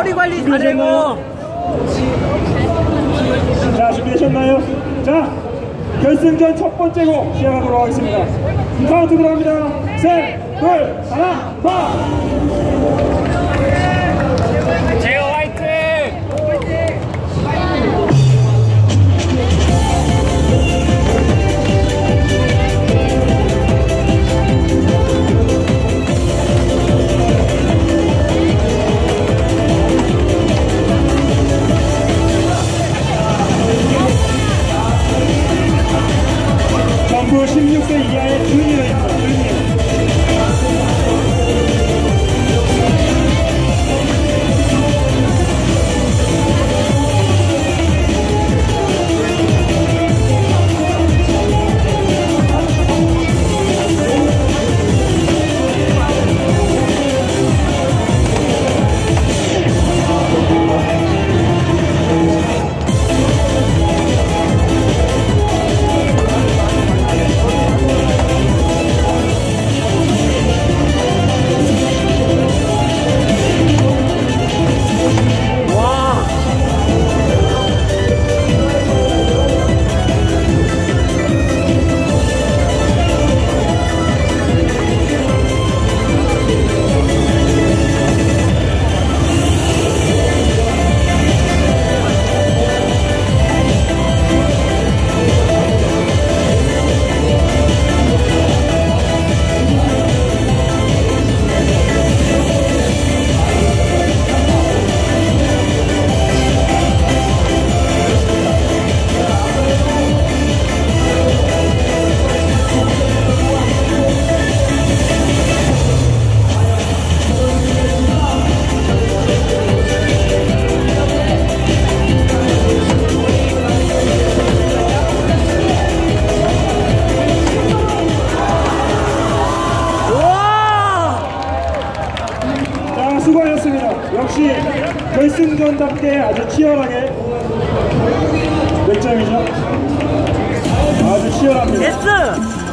허리 관리 준비되셨나요? 자, 준비되셨나요? 자, 결승전 첫 번째 곡 시작하도록 하겠습니다. 카운트 들어갑니다. 셋, 둘, 하나, 파! 전부 16세 이하의 주니어입니 수고하셨습니다. 역시 결승전답게 아주 치열하게 몇 점이죠? 아주 치열합니다. 와,